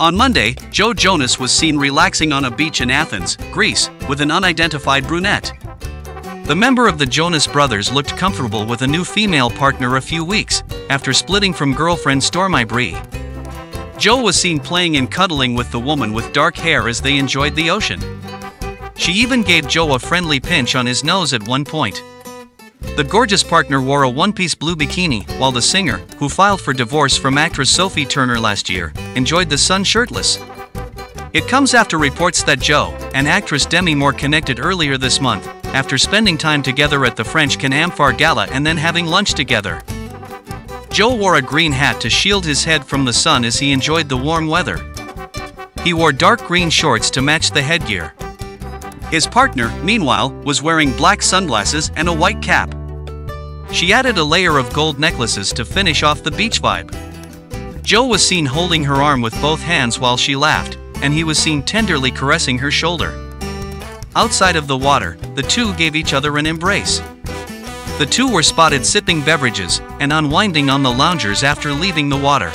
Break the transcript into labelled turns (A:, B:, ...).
A: On Monday, Joe Jonas was seen relaxing on a beach in Athens, Greece, with an unidentified brunette. The member of the Jonas Brothers looked comfortable with a new female partner a few weeks after splitting from girlfriend Stormi Bree. Joe was seen playing and cuddling with the woman with dark hair as they enjoyed the ocean. She even gave Joe a friendly pinch on his nose at one point. The gorgeous partner wore a one-piece blue bikini, while the singer, who filed for divorce from actress Sophie Turner last year, enjoyed the sun shirtless. It comes after reports that Joe and actress Demi Moore connected earlier this month, after spending time together at the French Cannes amfAR Gala and then having lunch together. Joe wore a green hat to shield his head from the sun as he enjoyed the warm weather. He wore dark green shorts to match the headgear. His partner, meanwhile, was wearing black sunglasses and a white cap. She added a layer of gold necklaces to finish off the beach vibe. Joe was seen holding her arm with both hands while she laughed, and he was seen tenderly caressing her shoulder. Outside of the water, the two gave each other an embrace. The two were spotted sipping beverages and unwinding on the loungers after leaving the water.